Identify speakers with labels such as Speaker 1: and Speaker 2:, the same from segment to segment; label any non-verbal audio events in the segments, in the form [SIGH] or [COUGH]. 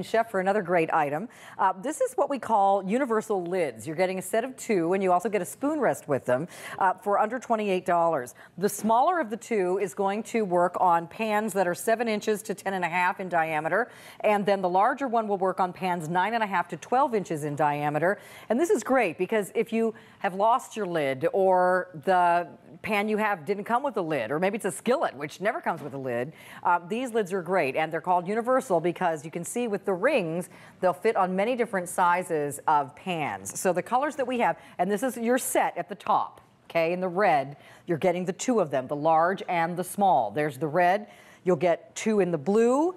Speaker 1: Chef for another great item. Uh, this is what we call universal lids. You're getting a set of two and you also get a spoon rest with them uh, for under $28. The smaller of the two is going to work on pans that are seven inches to 10 and a half in diameter. And then the larger one will work on pans nine and a half to 12 inches in diameter. And this is great because if you have lost your lid or the pan you have didn't come with a lid, or maybe it's a skillet, which never comes with a lid, uh, these lids are great. And they're called universal because you can see with the rings, they'll fit on many different sizes of pans. So the colors that we have, and this is your set at the top, okay, in the red, you're getting the two of them, the large and the small. There's the red, you'll get two in the blue,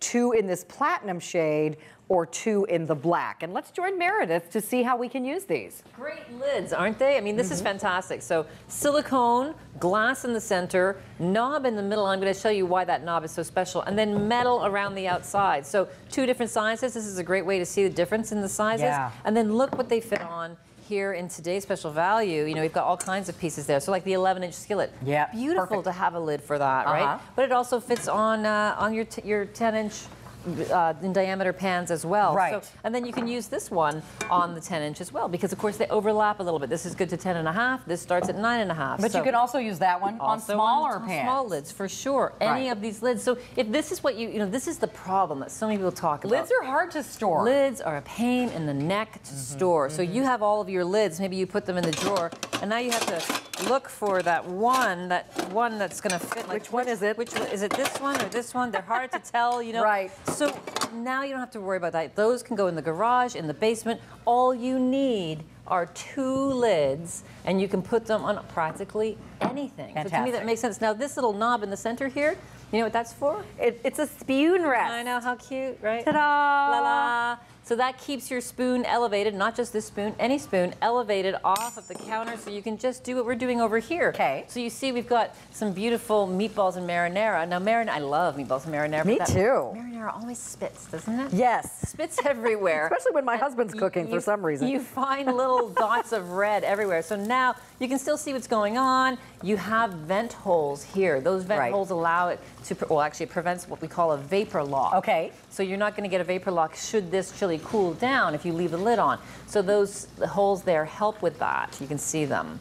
Speaker 1: two in this platinum shade, or two in the black. And let's join Meredith to see how we can use these.
Speaker 2: Great lids, aren't they? I mean, this mm -hmm. is mm-hmm. fantastic. So silicone, glass in the center, knob in the middle. I'm going to show you why that knob is so special. And then metal around the outside. So two different sizes. This is a great way to see the difference in the sizes.
Speaker 1: Yeah.
Speaker 2: And then look what they fit on here in today's special value, you know, we've got all kinds of pieces there. So like the 11 inch skillet.
Speaker 1: Yeah.
Speaker 2: Beautiful
Speaker 1: perfect.
Speaker 2: to have a lid for that, uh -huh. right? But it also fits on uh, on your your 10 inch uh, in diameter pans as well.
Speaker 1: Right.
Speaker 2: So, and then you can use this one on the 10 inch as well because of course they overlap a little bit. This is good to 10 and a half. This starts at nine and a half.
Speaker 1: But so you can also use that one on smaller
Speaker 2: on
Speaker 1: pans.
Speaker 2: Small lids for sure. Any of these lids. So if this is what you, you know, this is the problem that so many people talk about.
Speaker 1: Lids are hard to store.
Speaker 2: Lids are a pain in the neck to mm -hmm, store. Mm -hmm. So you have all of your lids. Maybe you put them in the drawer and now you have to look for that one, that one that's going to fit.
Speaker 1: Like, which one is it?
Speaker 2: Which is it? This one or this one? They're hard to tell. You know.
Speaker 1: Right.
Speaker 2: So now you don't have to worry about that. Those can go in the garage, in the basement. All you need are two lids, and you can put them on practically anything.
Speaker 1: Fantastic.
Speaker 2: So to me, that makes sense. Now, this little knob in the center here, you know what that's for?
Speaker 1: It, it's a spoon rest.
Speaker 2: I know, how cute, right?
Speaker 1: Ta-da!
Speaker 2: La la. So that keeps your spoon elevated, not just this spoon, any spoon, elevated off of the counter so you can just do what we're doing over here.
Speaker 1: Okay.
Speaker 2: So you see we've got some beautiful meatballs and marinara. Now marinara, I love meatballs and marinara.
Speaker 1: Me too.
Speaker 2: Marinara always spits, doesn't it?
Speaker 1: Yes.
Speaker 2: Spits everywhere. [LAUGHS]
Speaker 1: Especially when my and husband's cooking
Speaker 2: you,
Speaker 1: for some reason.
Speaker 2: You find little [LAUGHS] dots of red everywhere. So now you can still see what's going on. You have vent holes here. Those vent
Speaker 1: right.
Speaker 2: holes allow it to, well actually it prevents what we call a vapor lock.
Speaker 1: Okay.
Speaker 2: So you're not going to get a vapor lock should this chili cool down if you leave the lid on. So those holes there help with that. You can see them.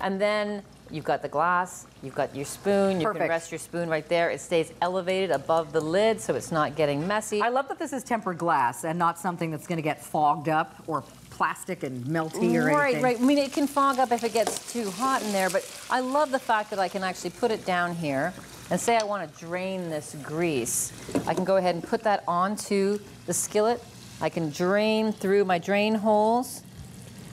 Speaker 2: And then you've got the glass, you've got your spoon, you
Speaker 1: Perfect.
Speaker 2: can rest your spoon right there. It stays elevated above the lid so it's not getting messy.
Speaker 1: I love that this is tempered glass and not something that's going to get fogged up or plastic and melty or
Speaker 2: right,
Speaker 1: anything.
Speaker 2: Right, right. I mean, it can fog up if it gets too hot in there, but I love the fact that I can actually put it down here and say I want to drain this grease. I can go ahead and put that onto the skillet I can drain through my drain holes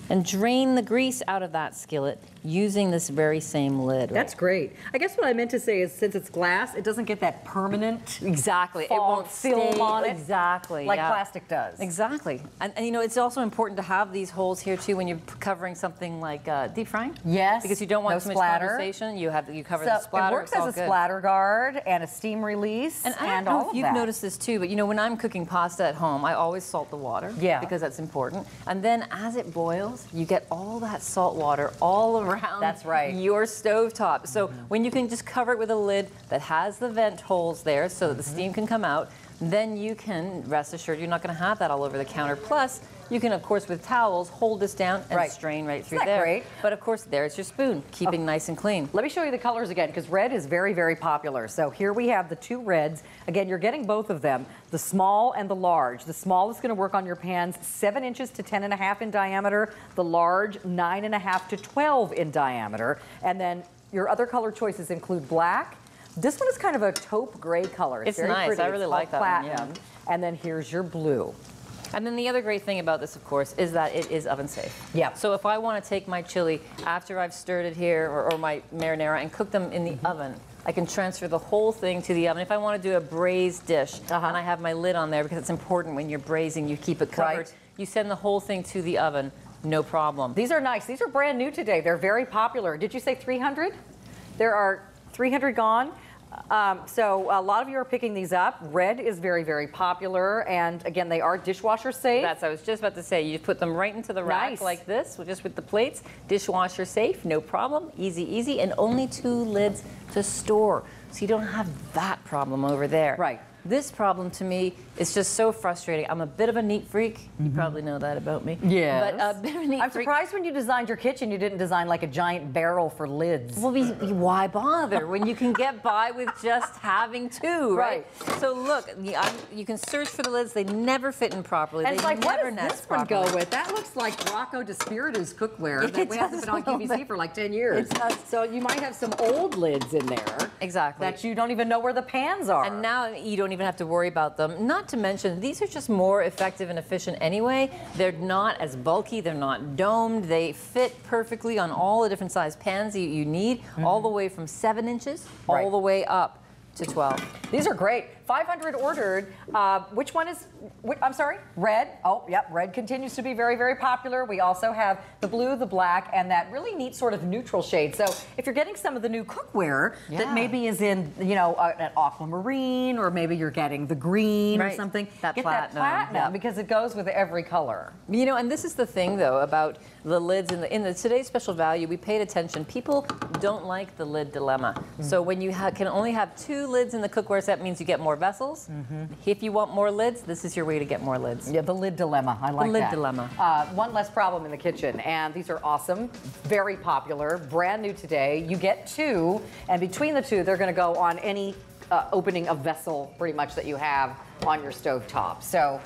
Speaker 2: and drain the grease out of that skillet using this very same lid.
Speaker 1: That's great. I guess what I meant to say is since it's glass, it doesn't get that permanent
Speaker 2: exactly.
Speaker 1: it won't
Speaker 2: film
Speaker 1: on
Speaker 2: it exactly
Speaker 1: like
Speaker 2: yeah.
Speaker 1: plastic does.
Speaker 2: Exactly. And, and, you know it's also important to have these holes here too when you're covering something like uh, deep frying.
Speaker 1: Yes.
Speaker 2: Because you don't want
Speaker 1: no
Speaker 2: too
Speaker 1: splatter.
Speaker 2: much condensation. You have you cover
Speaker 1: so
Speaker 2: the splatter.
Speaker 1: It works as a
Speaker 2: good.
Speaker 1: splatter guard and a steam release
Speaker 2: and,
Speaker 1: and
Speaker 2: all
Speaker 1: of
Speaker 2: if you've
Speaker 1: that.
Speaker 2: noticed this too, but you know when I'm cooking pasta at home, I always salt the water.
Speaker 1: Yeah.
Speaker 2: Because that's important. And then as it boils, you get all that salt water all [LAUGHS] around.
Speaker 1: That's right
Speaker 2: your stove top. So mm -hmm. when you can just cover it with a lid that has the vent holes there so that the steam can come out, then you can rest assured you're not going to have that all over the counter. Plus, you can, of course, with towels, hold this down and
Speaker 1: right.
Speaker 2: strain right through there.
Speaker 1: Great?
Speaker 2: But of course, there's your spoon, keeping oh. nice and clean.
Speaker 1: Let me show you the colors again, because red is very, very popular. So here we have the two reds. Again, you're getting both of them, the small and the large. The small is going to work on your pans seven inches to ten and a half in diameter. The large, nine and a half to 12 in diameter. And then your other color choices include black. This one is kind of a taupe gray color.
Speaker 2: It's, it's very
Speaker 1: nice.
Speaker 2: Pretty. I really
Speaker 1: it's
Speaker 2: like that
Speaker 1: platinum.
Speaker 2: one, yeah.
Speaker 1: And then here's your blue.
Speaker 2: And then the other great thing about this, of course, is that it is oven safe.
Speaker 1: Yeah.
Speaker 2: So if I want to take my chili after I've stirred it here or, or my marinara and cook them in the mm -hmm. oven, I can transfer the whole thing to the oven. If I want to do a braised dish uh -huh. and I have my lid on there because it's important when you're braising, you keep it covered.
Speaker 1: Right.
Speaker 2: You send the whole thing to the oven, no problem.
Speaker 1: These are nice. These are brand new today. They're very popular. Did you say 300? There are 300 gone. Um, so a lot of you are picking these up. Red is very, very popular, and again, they are dishwasher safe.
Speaker 2: That's I was just about to say. You put them right into the rack
Speaker 1: nice.
Speaker 2: like this, just with the plates. Dishwasher safe, no problem. Easy, easy, and only two lids to store, so you don't have that problem over there.
Speaker 1: Right.
Speaker 2: This problem to me is just so frustrating. I'm a bit of a neat freak. You mm-hmm. probably know that about me.
Speaker 1: Yeah.
Speaker 2: But a bit of a neat
Speaker 1: I'm
Speaker 2: freak.
Speaker 1: surprised when you designed your kitchen, you didn't design like a giant barrel for lids.
Speaker 2: Well, we, why bother when you can get by with just having two, right? So look, you, I'm, you can search for the lids. They never fit in properly.
Speaker 1: And
Speaker 2: they
Speaker 1: it's like, what
Speaker 2: never
Speaker 1: does
Speaker 2: nest
Speaker 1: this one go with? That looks like Rocco DiSpirito's cookware
Speaker 2: It
Speaker 1: that we haven't been on
Speaker 2: a
Speaker 1: QVC for like 10 years.
Speaker 2: It does.
Speaker 1: So you might have some old lids in there.
Speaker 2: Exactly.
Speaker 1: That you don't even know where the pans are.
Speaker 2: And now you don't even have to worry about them. Not to mention, these are just more effective and efficient anyway. They're not as bulky, they're not domed, they fit perfectly on all the different size pans you, you need, all mm-hmm. the way from seven inches
Speaker 1: Right.
Speaker 2: all the way up to 12.
Speaker 1: These are great. 500 ordered. Uh, which one is, wh- I'm sorry, red? Oh, yep, red continues to be very, very popular. We also have the blue, the black, and that really neat sort of neutral shade. So if you're getting some of the new cookware
Speaker 2: Yeah.
Speaker 1: that maybe is in, you know, uh, an aquamarine, or maybe you're getting the green or something,
Speaker 2: That
Speaker 1: get
Speaker 2: platinum,
Speaker 1: that platinum
Speaker 2: yeah.
Speaker 1: because it goes with every color.
Speaker 2: You know, and this is the thing though about the lids in the in the today's special value. We paid attention. People don't like the lid dilemma.
Speaker 1: Mm.
Speaker 2: So when you can only have two lids in the cookware set, means you get more vessels.
Speaker 1: Mm-hmm.
Speaker 2: If you want more lids, this is your way to get more lids.
Speaker 1: Yeah, the lid dilemma. I like the
Speaker 2: lid
Speaker 1: that.
Speaker 2: dilemma.
Speaker 1: Uh, one less problem in the kitchen, and these are awesome, very popular, brand new today. You get two, and between the two, they're going to go on any uh, opening of vessel, pretty much that you have on your stove top. So